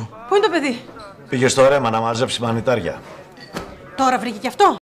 Πού είναι το παιδί, Πήγε στο ρέμα να μαζέψει μανιτάρια. τώρα βρήκε κι αυτό;